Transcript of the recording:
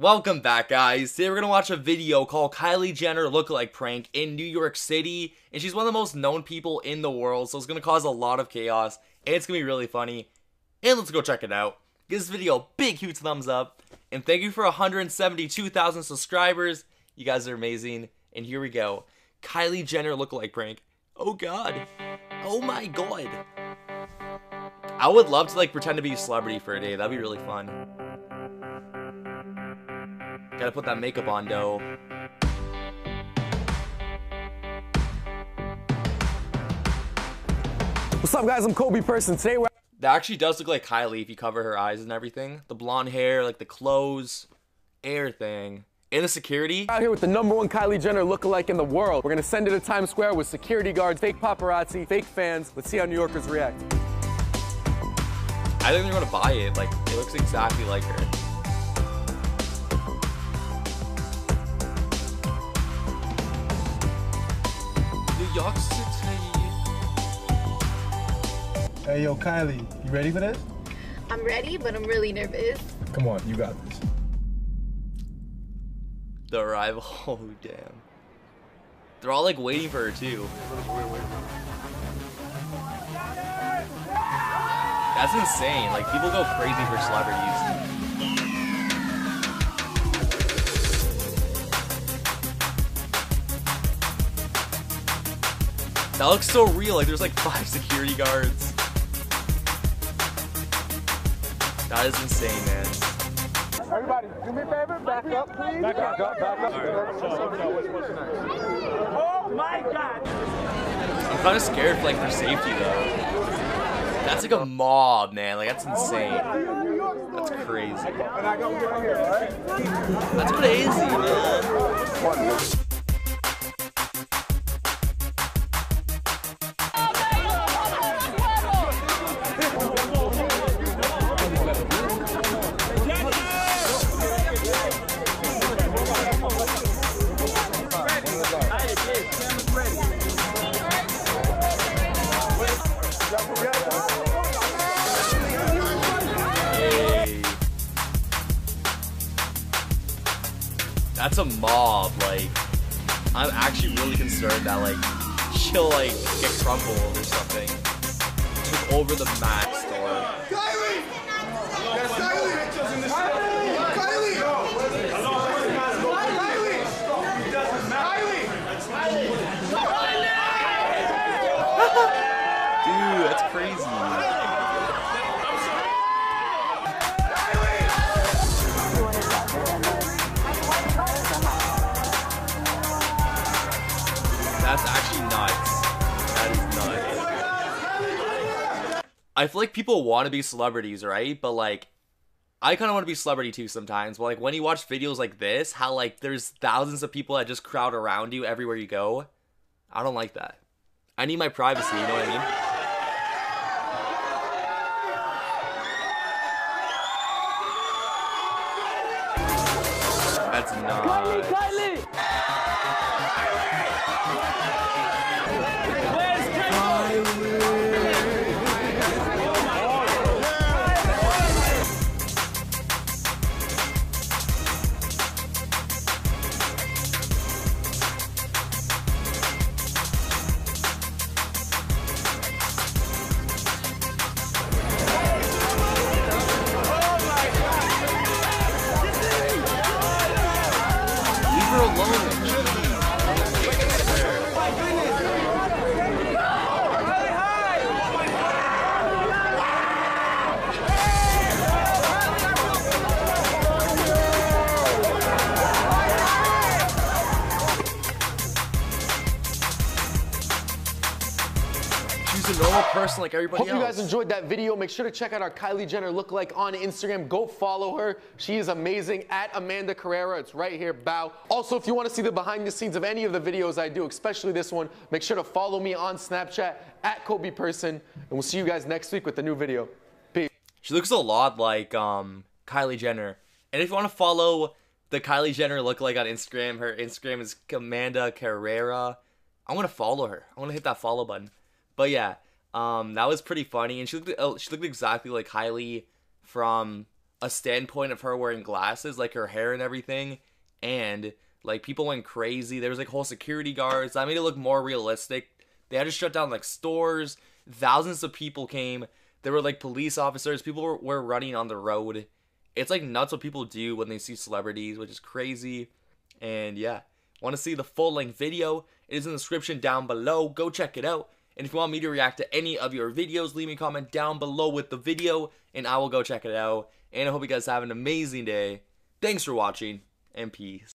Welcome back, guys. Today we're gonna watch a video called Kylie Jenner Lookalike Prank in New York City, and she's one of the most known people in the world, so it's gonna cause a lot of chaos, and it's gonna be really funny. And let's go check it out. Give this video a big, huge thumbs up, and thank you for 172,000 subscribers. You guys are amazing. And here we go. Kylie Jenner Lookalike Prank. Oh God. Oh my God. I would love to like pretend to be a celebrity for a day. That'd be really fun. Gotta put that makeup on, though. What's up, guys? I'm Coby Persin. Today we're That actually does look like Kylie if you cover her eyes and everything. The blonde hair, like the clothes, air thing. And the security. out here with the number one Kylie Jenner lookalike in the world. We're gonna send it to Times Square with security guards, fake paparazzi, fake fans. Let's see how New Yorkers react. I think they're gonna buy it. Like, it looks exactly like her. Hey, yo, Kylie, you ready for this? I'm ready, but I'm really nervous. Come on, you got this. The arrival. Oh, damn. They're all like waiting for her, too. That's insane. Like, people go crazy for celebrities. That looks so real. Like, there's like five security guards. That is insane, man. Everybody, do me a favor, back up, please. Back up, back up. Oh my god! I'm kind of scared for like their safety though. That's like a mob, man. Like that's insane. That's crazy. That's crazy, man. That's a mob. Like, I'm actually really concerned that like she'll like get crumbled or something. Took over the Mac I feel like people want to be celebrities, right? But like, I kind of want to be celebrity too sometimes. But like, when you watch videos like this, how like there's thousands of people that just crowd around you everywhere you go. I don't like that. I need my privacy. You know what I mean? That's not. Kylie! Leave her alone. She's a normal person like everybody Hope you guys enjoyed that video. Make sure to check out our Kylie Jenner lookalike on Instagram. Go follow her. She is amazing at Amanda Carrera. It's right here, bow. Also, if you want to see the behind the scenes of any of the videos I do, especially this one, make sure to follow me on Snapchat at Coby Persin. And we'll see you guys next week with a new video. Peace. She looks a lot like um Kylie Jenner. And if you want to follow the Kylie Jenner lookalike on Instagram, her Instagram is Amanda Carrera. I want to follow her. I want to hit that follow button. But yeah, um, that was pretty funny, and she looked oh, she looked exactly like Kylie from a standpoint of her wearing glasses, like her hair and everything, and like people went crazy. There was like whole security guards. That made it look more realistic. They had to shut down like stores. Thousands of people came. There were like police officers. People were, were running on the road. It's like nuts what people do when they see celebrities, which is crazy. And yeah, want to see the full length video? It is in the description down below. Go check it out. And if you want me to react to any of your videos, leave me a comment down below with the video, and I will go check it out. And I hope you guys have an amazing day. Thanks for watching, and peace.